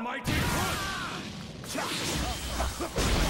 almighty good!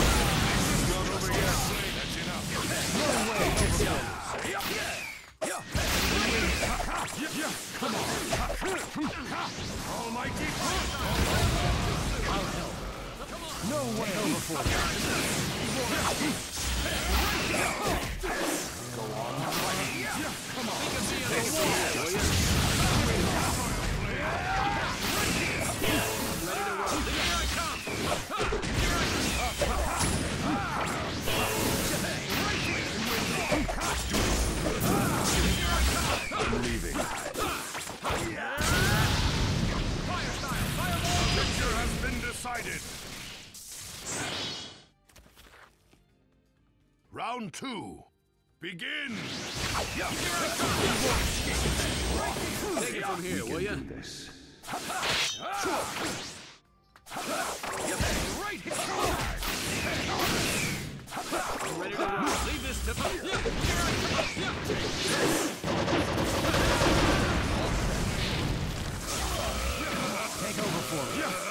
Almighty. I'll help. No way. Over for you. Decided. Round two. Begin. Take it from here, will you? Right here! Leave this to! Take over for me.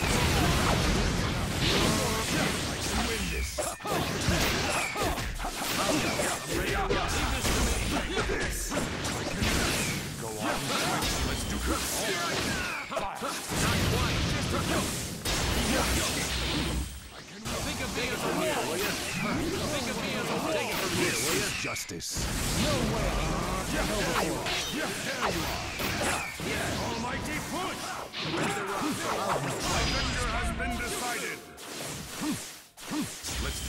Justice. No way. Yeah, you are. Almighty push. My victor has been decided. Let's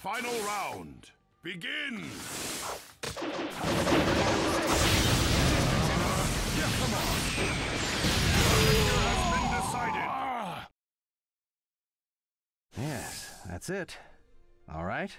Final round. Begin. Yeah, come on. That's it. All right.